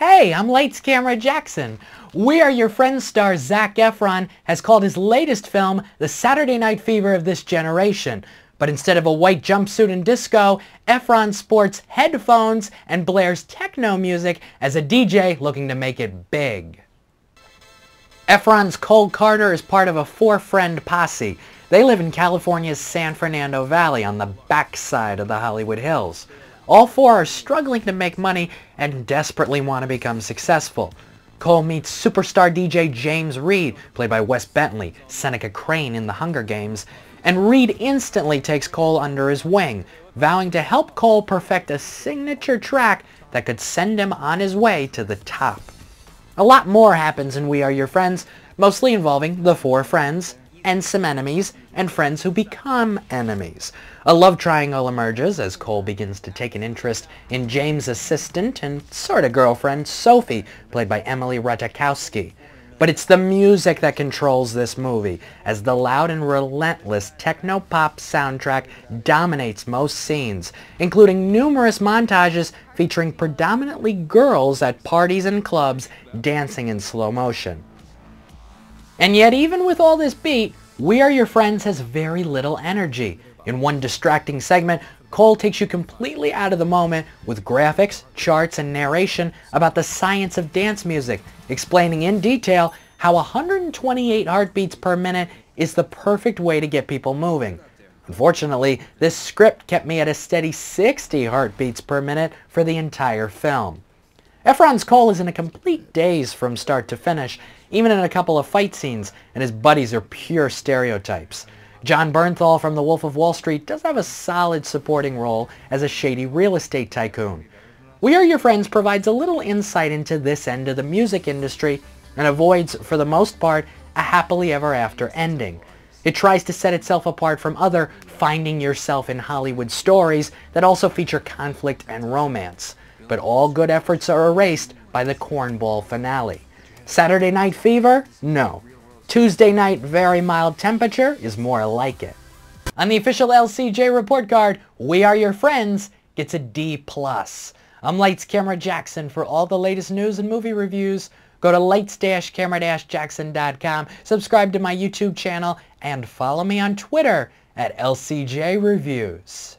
Hey, I'm Lights Camera Jackson. We Are Your Friends star Zac Efron has called his latest film the Saturday Night Fever of this generation. But instead of a white jumpsuit and disco, Efron sports headphones and blares techno music as a DJ looking to make it big. Efron's Cole Carter is part of a four-friend posse. They live in California's San Fernando Valley on the backside of the Hollywood Hills. All four are struggling to make money and desperately want to become successful. Cole meets superstar DJ James Reed, played by Wes Bentley, Seneca Crane in The Hunger Games, and Reed instantly takes Cole under his wing, vowing to help Cole perfect a signature track that could send him on his way to the top. A lot more happens in We Are Your Friends, mostly involving the four friends, and some enemies, and friends who become enemies. A love triangle emerges as Cole begins to take an interest in James' assistant and sort of girlfriend, Sophie, played by Emily Ratajkowski. But it's the music that controls this movie, as the loud and relentless techno-pop soundtrack dominates most scenes, including numerous montages featuring predominantly girls at parties and clubs dancing in slow motion. And yet even with all this beat, We Are Your Friends has very little energy. In one distracting segment, Cole takes you completely out of the moment with graphics, charts, and narration about the science of dance music, explaining in detail how 128 heartbeats per minute is the perfect way to get people moving. Unfortunately, this script kept me at a steady 60 heartbeats per minute for the entire film. Efron's Cole is in a complete daze from start to finish, even in a couple of fight scenes, and his buddies are pure stereotypes. Jon Bernthal from The Wolf of Wall Street does have a solid supporting role as a shady real estate tycoon. We Are Your Friends provides a little insight into this end of the music industry and avoids, for the most part, a happily ever after ending. It tries to set itself apart from other finding yourself in Hollywood stories that also feature conflict and romance but all good efforts are erased by the cornball finale. Saturday Night Fever? No. Tuesday Night Very Mild Temperature is more like it. On the official LCJ report card, We Are Your Friends gets a D+. I'm Lights Camera Jackson. For all the latest news and movie reviews, go to lights-camera-jackson.com, subscribe to my YouTube channel, and follow me on Twitter at LCJ Reviews.